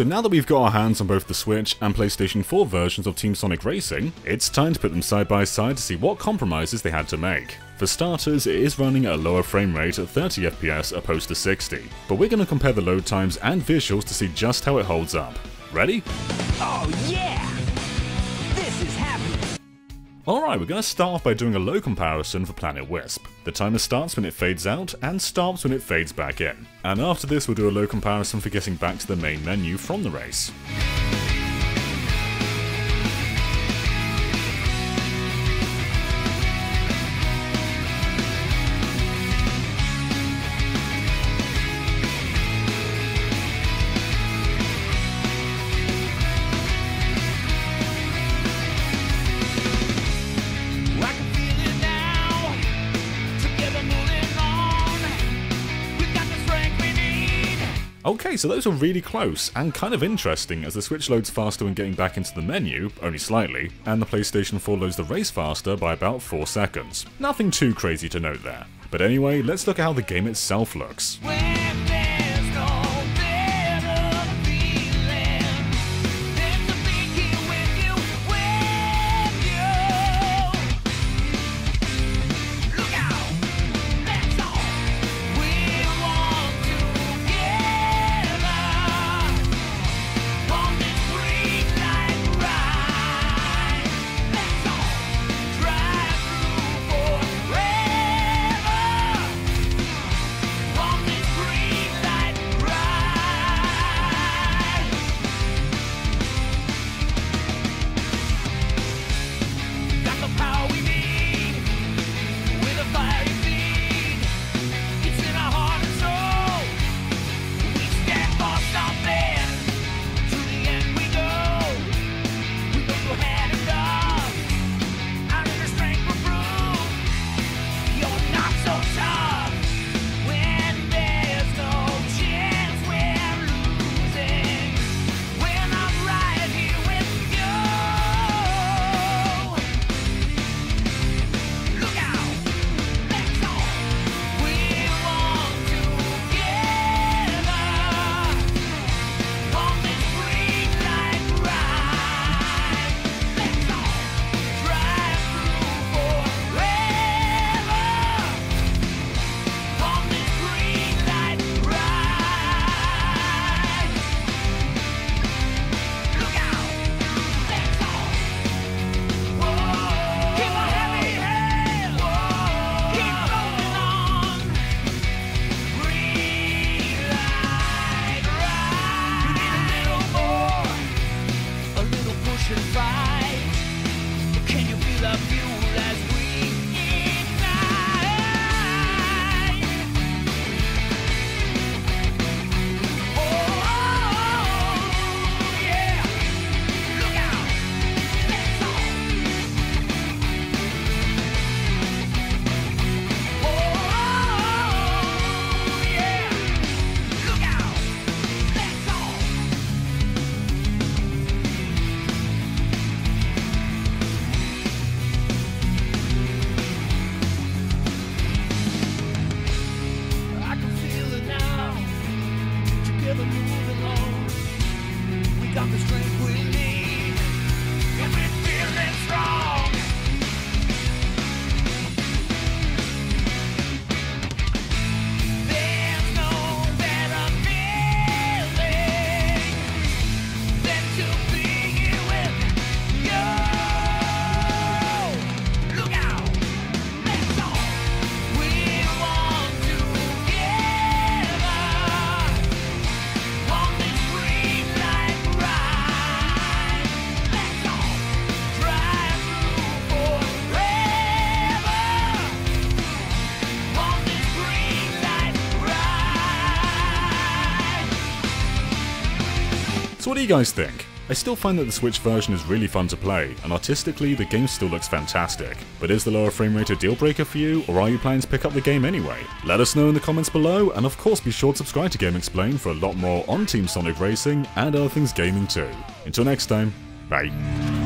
So now that we've got our hands on both the Switch and PlayStation 4 versions of Team Sonic Racing, it's time to put them side by side to see what compromises they had to make. For starters, it is running at a lower frame rate at 30 FPS opposed to 60, but we're going to compare the load times and visuals to see just how it holds up. Ready? Oh yeah! Alright, we're going to start off by doing a low comparison for Planet Wisp. The timer starts when it fades out and stops when it fades back in. And after this we'll do a low comparison for getting back to the main menu from the race. Okay, so those are really close, and kind of interesting as the Switch loads faster when getting back into the menu, only slightly, and the PlayStation 4 loads the race faster by about 4 seconds. Nothing too crazy to note there. But anyway, let's look at how the game itself looks. When So what do you guys think? I still find that the Switch version is really fun to play, and artistically the game still looks fantastic. But is the lower frame rate a deal breaker for you, or are you planning to pick up the game anyway? Let us know in the comments below, and of course be sure to subscribe to GameXplain for a lot more on Team Sonic Racing and other things gaming too. Until next time, bye.